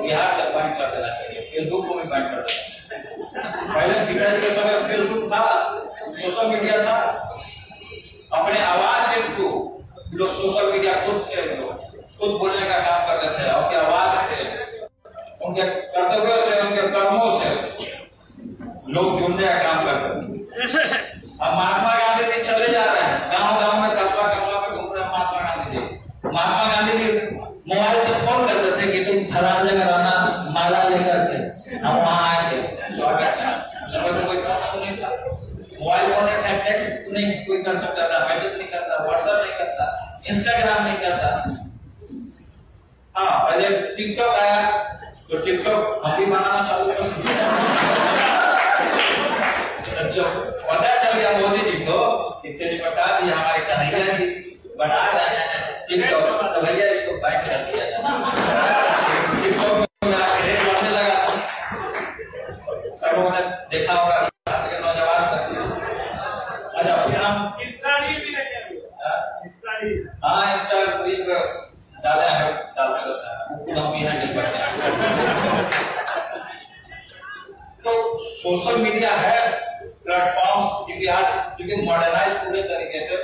बिहार से पॉइंट कर देना चाहिए। फेसबुक को भी पॉइंट कर देना पहले पिताजी के समय फेसबुक था, सोशल मीडिया था। अपने आवाज़ के थ्रू लोग सोशल मीडिया खुद थे लोग, खुद बोलने का काम करते थे उनके आवाज़ से, उनके कर्तव्यों से, उनके कर्मों से लोग जुड़ने का काम करते थे अब महात्मा गांधी जी चले जा रहे हैं गाँव गाँव में कस्बा कस्बा में घूम रहे हैं महात्मा गांधी जी महात्मा गांधी जी मोबाइल से फ़ोन करते थे कि तुम फलान जगह रहना माला लेकर के हम वहाँ आएँगे समय में कोई प्रश्न नहीं था मोबाइल एक नहीं कोई कर सकता था मैसेज नहीं करता व्हाट्सएप नहीं करता इंस्टाग्राम नहीं करता। हाँ पहले टिकटॉक आया तो टिकटॉक हम भी बनाना चालू कर। जब पता चल गया मोदी जी को कि तेज जी हमारे कन्हैया जी बना रहे हैं टिकटॉक तो भैया इसको बैन कर दिया। देखा होगा आज के नौजवान का। अच्छा फिर हम इंस्टाडी भी रखे हुए हाँ? इंस्टाडी हाँ इसका क्लिप डाले हैं डालते होता है हम हैंडल करते तो सोशल मीडिया है प्लेटफॉर्म क्योंकि आज क्योंकि मॉडर्नाइज पूरे तरीके से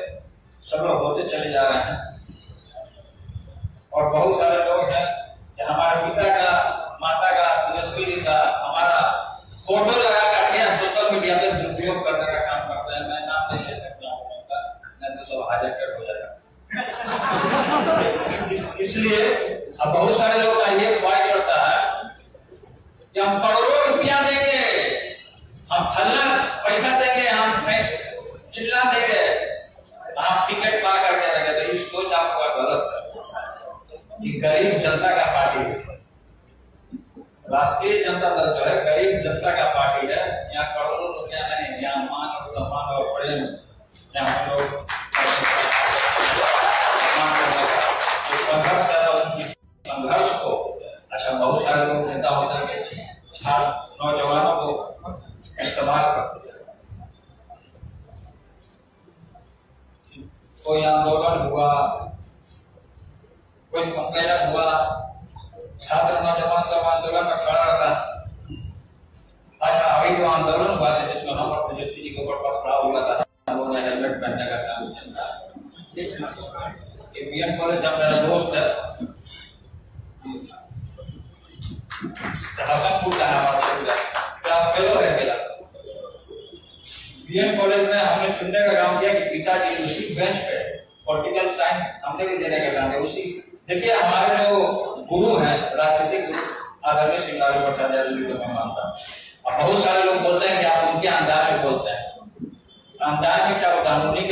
सब लोग होते चले जा रहे हैं। और बहुत सारे लोग हैं हमारे पिता का माता का तुलसी जी का हमारा फ़ोटो लगा करके यहाँ सोशल मीडिया पे दुरुपयोग करने का काम करते हैं मैं नाम नहीं ले सकता हूँ उनका नहीं तो सब हाईलाइटेड हो जाएगा इस, इसलिए अब बहुत सारे लोग का ये ख्वाहिश होता है कि हम करोड़ों रुपया देंगे, हम फलना पैसा देंगे, हम चिल्ला देंगे, आप टिकट पा करके रखे तो ये सोच आपका गलत है ये गरीब जनता का पार्टी राष्ट्रीय जनता दल जो है, गरीब जनता का पार्टी है। यहाँ करोड़ों रुपया नहीं, यहाँ मान और सम्मान और प्रेम, यहाँ हम लोग सारे लोग नेता हो जाएँगे नौजवानों को इस्तेमाल करते हैं। कोई आंदोलन हुआ, कोई सम्मेलन हुआ, छात्र नौजवान सब आंदोलन में खड़ा रहा अच्छा अभी जो आंदोलन हुआ था, जिसमें हम और तेजस्वी जी के ऊपर पथराव हुआ था ने हेलमेट पहनने का काम किया ये बीएन कॉलेज का मेरा दोस्त है। हसनपुर का है हमारा पूरा क्लास फेलो है मेरा बीएन कॉलेज में हमने चुनने का काम किया कि पिताजी उसी बेंच पे पॉलिटिकल साइंस हमने भी देने का काम किया उसी देखिए हमारे जो गुरु हैं राजनीतिक गुरु आदरणीय सिंगारू भट्टाचार्य जी को मैं मानता हूँ बहुत सारे लोग बोलते हैं कि आप उनके अंदाज में बोलते हैं अंदाज में क्या होता उन्हीं के पूर्ण